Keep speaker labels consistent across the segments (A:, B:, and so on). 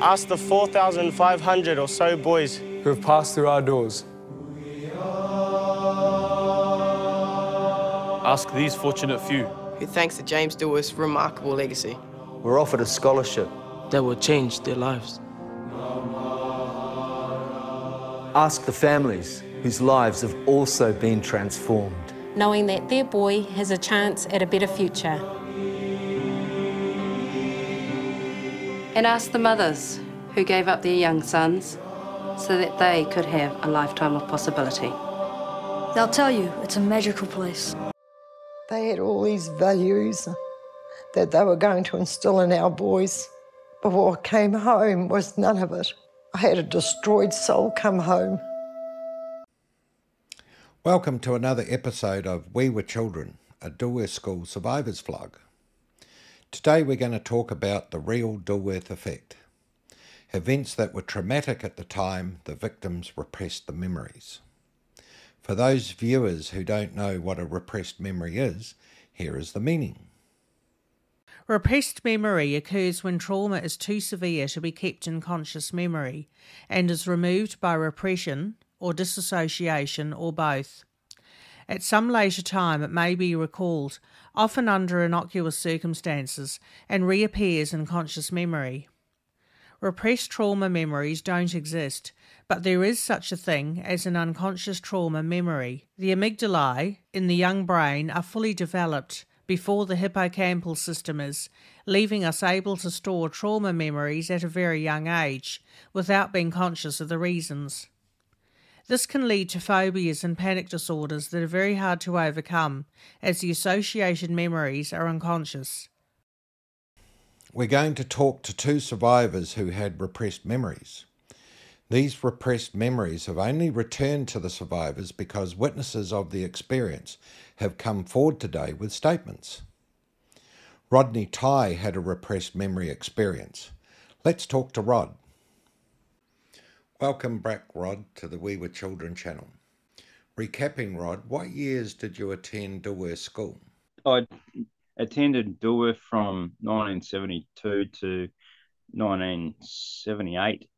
A: Ask the 4,500 or so boys
B: who have passed through our doors.
C: Ask these fortunate few
D: who thanks to James Dewar's remarkable legacy
E: were offered a scholarship
F: that will change their lives.
E: Ask the families whose lives have also been transformed.
G: Knowing that their boy has a chance at a better future.
H: And ask the mothers who gave up their young sons so that they could have a lifetime of possibility.
I: They'll tell you it's a magical place.
J: They had all these values that they were going to instill in our boys. But what came home was none of it. I had a destroyed soul come home.
K: Welcome to another episode of We Were Children, a Dilworth School Survivors Vlog. Today we're going to talk about the real Dilworth effect. Events that were traumatic at the time the victims repressed the memories. For those viewers who don't know what a repressed memory is, here is the meaning.
L: Repressed memory occurs when trauma is too severe to be kept in conscious memory and is removed by repression or dissociation or both. At some later time, it may be recalled, often under innocuous circumstances, and reappears in conscious memory. Repressed trauma memories don't exist, but there is such a thing as an unconscious trauma memory. The amygdalae in the young brain are fully developed before the hippocampal system is, leaving us able to store trauma memories at a very young age without being conscious of the reasons. This can lead to phobias and panic disorders that are very hard to overcome as the associated memories are unconscious.
K: We're going to talk to two survivors who had repressed memories. These repressed memories have only returned to the survivors because witnesses of the experience have come forward today with statements. Rodney Ty had a repressed memory experience. Let's talk to Rod. Welcome back, Rod, to the We Were Children channel. Recapping, Rod, what years did you attend Dilworth School?
M: I attended Dilworth from 1972 to 1978.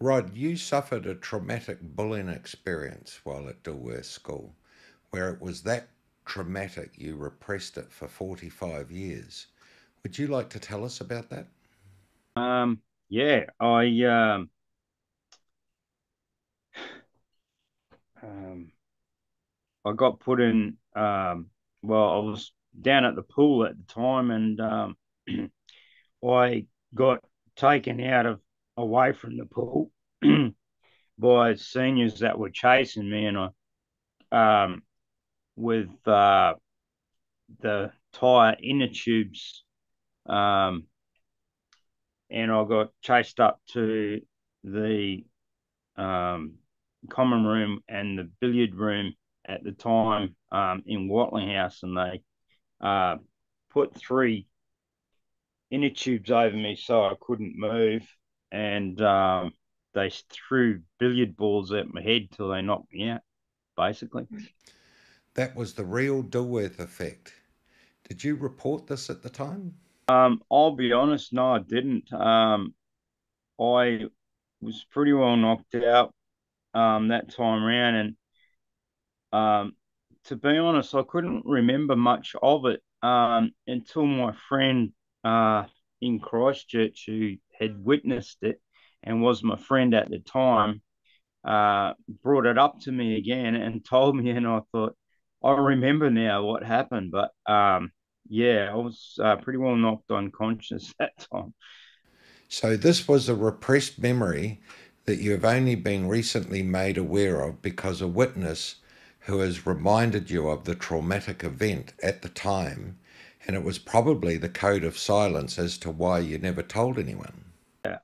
K: Rod, you suffered a traumatic bullying experience while at Dilworth School, where it was that traumatic you repressed it for 45 years. Would you like to tell us about that?
M: Um, yeah, I um, um, I got put in. Um, well, I was down at the pool at the time, and um, I got taken out of away from the pool by seniors that were chasing me, and I, um, with uh, the tire inner tubes, um, and I got chased up to the um, common room and the billiard room at the time um, in Watling House, and they uh, put three inner tubes over me so I couldn't move, and um, they threw billiard balls at my head till they knocked me out, basically.
K: That was the real Dilworth effect. Did you report this at the time?
M: Um, I'll be honest, no, I didn't. Um, I was pretty well knocked out um, that time around, and um, to be honest, I couldn't remember much of it um, until my friend uh, in Christchurch, who had witnessed it and was my friend at the time, uh, brought it up to me again and told me, and I thought, I remember now what happened, but um, yeah, I was uh, pretty well knocked unconscious that time.
K: So this was a repressed memory that you have only been recently made aware of because a witness who has reminded you of the traumatic event at the time, and it was probably the code of silence as to why you never told anyone.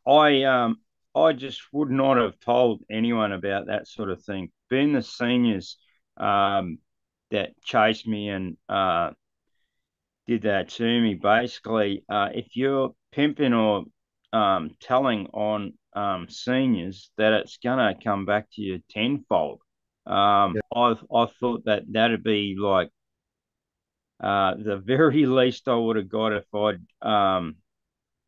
M: I um I just would not have told anyone about that sort of thing. Being the seniors um, that chased me and uh, did that to me, basically, uh, if you're pimping or um, telling on um, seniors, that it's gonna come back to you tenfold. Um, yeah. I I thought that that'd be like uh, the very least I would have got if I'd um,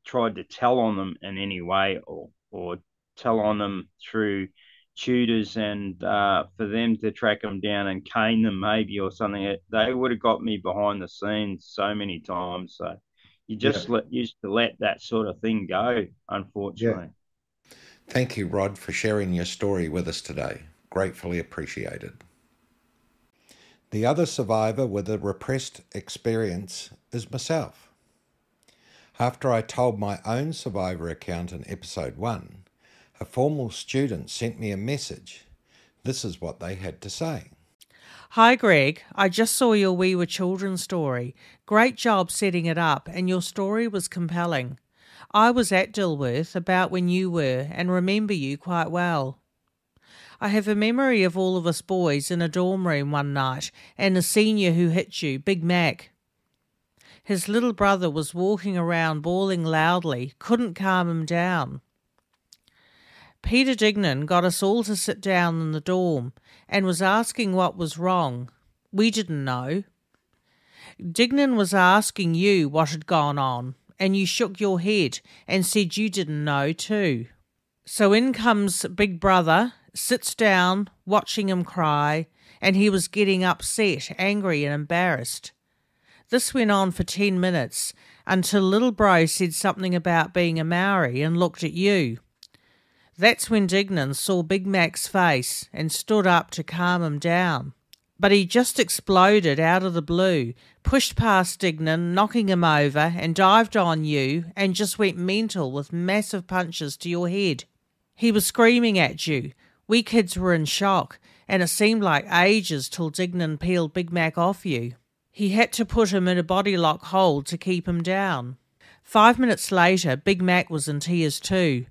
M: tried to tell on them in any way or or tell on them through tutors and uh, for them to track them down and cane them maybe or something they would have got me behind the scenes so many times. So you just yeah. let, used to let that sort of thing go unfortunately.
K: Yeah. thank you rod for sharing your story with us today. Gratefully appreciated. The other survivor with a repressed experience is myself. After i told my own survivor account in episode 1 a formal student sent me a message. This is what they had to say.
L: Hi, Greg. I just saw your We Were Children story. Great job setting it up, and your story was compelling. I was at Dilworth about when you were and remember you quite well. I have a memory of all of us boys in a dorm room one night and the senior who hit you, Big Mac. His little brother was walking around bawling loudly, couldn't calm him down. Peter Dignan got us all to sit down in the dorm and was asking what was wrong. We didn't know. Dignan was asking you what had gone on, and you shook your head and said you didn't know too. So in comes Big Brother, sits down, watching him cry, and he was getting upset, angry, and embarrassed. This went on for ten minutes until little bro said something about being a Maori and looked at you. That's when Dignan saw Big Mac's face and stood up to calm him down. But he just exploded out of the blue, pushed past Dignan, knocking him over, and dived on you and just went mental with massive punches to your head. He was screaming at you. We kids were in shock, and it seemed like ages till Dignan peeled Big Mac off you. He had to put him in a body lock hold to keep him down. Five minutes later, Big Mac was in tears too.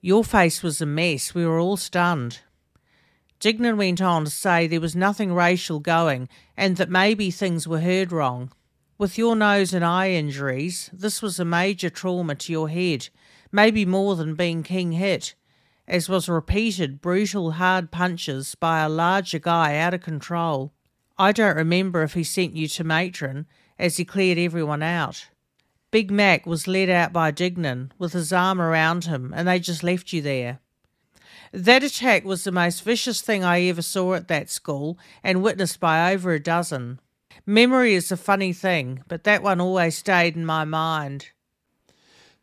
L: Your face was a mess. We were all stunned. Dignan went on to say there was nothing racial going and that maybe things were heard wrong. With your nose and eye injuries, this was a major trauma to your head, maybe more than being king hit, as was repeated brutal hard punches by a larger guy out of control. I don't remember if he sent you to matron, as he cleared everyone out. Big Mac was led out by Dignan with his arm around him, and they just left you there. That attack was the most vicious thing I ever saw at that school and witnessed by over a dozen. Memory is a funny thing, but that one always stayed in my mind.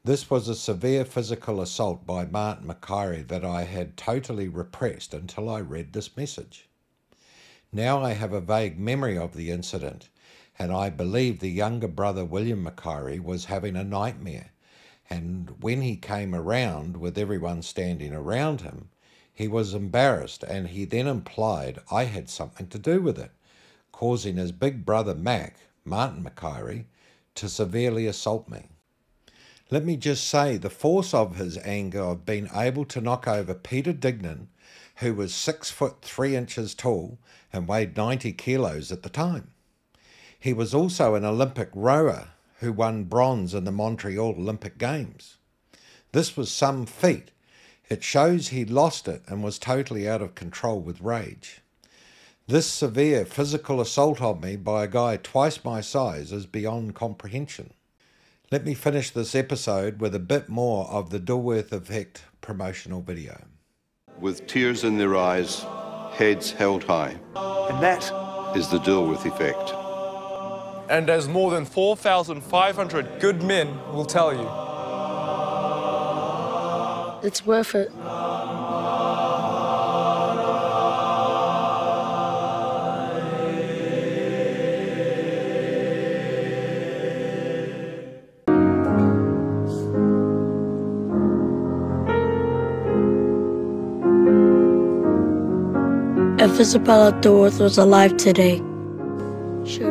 K: This was a severe physical assault by Martin McKyrie that I had totally repressed until I read this message. Now I have a vague memory of the incident and I believe the younger brother, William McKyrie, was having a nightmare. And when he came around with everyone standing around him, he was embarrassed and he then implied I had something to do with it, causing his big brother Mac, Martin McKyrie, to severely assault me. Let me just say the force of his anger of being able to knock over Peter Dignan, who was six foot three inches tall and weighed 90 kilos at the time. He was also an Olympic rower who won bronze in the Montreal Olympic Games. This was some feat. It shows he lost it and was totally out of control with rage. This severe physical assault on me by a guy twice my size is beyond comprehension. Let me finish this episode with a bit more of the Dilworth Effect promotional video.
C: With tears in their eyes, heads held high.
N: And that
C: is the Dilworth Effect
B: and as more than 4,500 good men will tell you.
I: It's worth it. If Isabella Dilworth was alive today, she